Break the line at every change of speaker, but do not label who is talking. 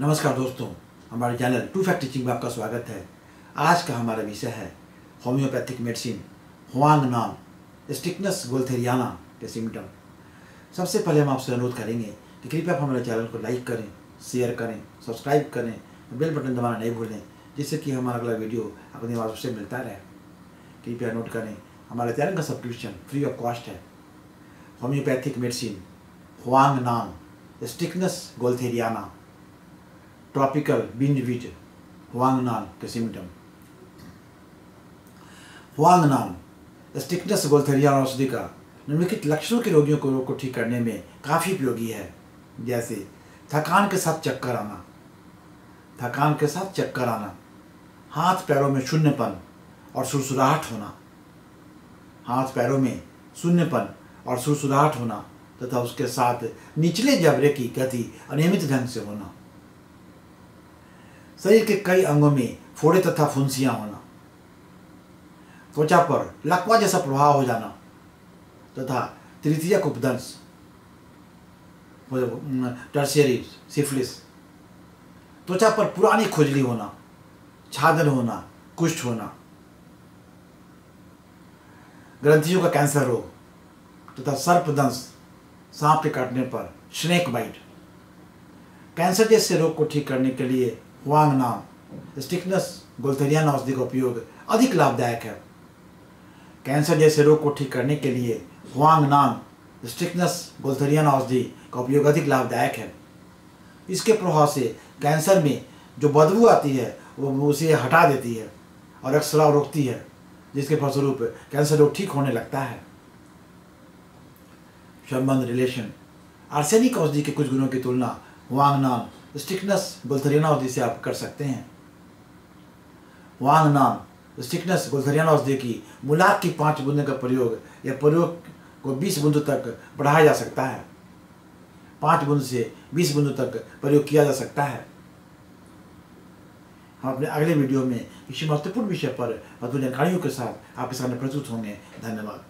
नमस्कार दोस्तों, हमारे चैनल टू फैक्ट टीचिंग में आपका स्वागत है। आज का हमारा विषय है होम्योपैथिक मेडिसिन, हुआंग नाम स्टिकनेस गोल्थेरियाना के सिम्टम सबसे पहले हम आपसे अनुरोध करेंगे कि कृपया हमारे चैनल को लाइक करें, शेयर करें, सब्सक्राइब करें बेल बटन दबाना नहीं भूलें, जिससे कि हमारा अगला वीडियो अपने आवाज़ से मिलता रहे। कृपया नोट करें, हमारे चैनल का सब्सक्रिप्शन फ्री ऑफ़ कॉस्ट है। होम्योपैथिक मेडिसिन, हुआंग नाम स्टिकनेस गोल्थेरियाना। बीज हुआंग नाम के सिम्टम हुआंग नाम स्टिकनेस गोल्थेरियाना औषधि का निम्नलिखित लक्षणों के रोगियों को रोग को ठीक करने में काफ़ी उपयोगी है जैसे थकान के साथ चक्कर आना थकान के साथ चक्कर आना हाथ पैरों में शून्यपन और सुरसुराहट होना हाथ पैरों में शून्यपन और सुरसुराहट होना तथा उसके साथ निचले जबरे की गति अनियमित ढंग से होना शरीर के कई अंगों में फोड़े तथा फुंसियाँ होना। त्वचा पर लकवा जैसा प्रभाव हो जाना तथा तृतीयक उपदंश टर्शियरी, सिफिलिस। त्वचा पर पुरानी खुजली होना, छादन होना, कुष्ठ होना। ग्रंथियों का कैंसर रोग तथा सर्पदंश सांप के काटने पर स्नेक बाइट। कैंसर जैसे रोग को ठीक करने के लिए हुआंग नाम। स्टिकनेस गोल्थेरियन औषधि का उपयोग अधिक लाभदायक है। कैंसर जैसे रोग को ठीक करने के लिए हुआंग नाम स्टिकनेस गोल्थेरियन औषधि का उपयोग अधिक लाभदायक है। इसके प्रभाव से कैंसर में जो बदबू आती है, वो उसे हटा देती है और रक्तस्राव रोकती है, जिसके फलस्वरूप कैंसर रोग ठीक होने लगता है। संबंध रिलेशन आर्सेनिक औषधि के कुछ गुणों की तुलना वांग नाम स्टिकनेस गोल्थरियाना औषधि से आप कर सकते हैं। वांग नाम स्टिकनेस गोल्थरियाना औषधि की मुलाक की पाँच बूंदे का प्रयोग या प्रयोग को बीस बूंदों तक बढ़ाया जा सकता है। पाँच बूंद से बीस बूंदों तक प्रयोग किया जा सकता है। हम अपने अगले वीडियो में किसी महत्वपूर्ण विषय पर महत्वपूर्ण जानकारियों के साथ आपके सामने प्रस्तुत होंगे। धन्यवाद।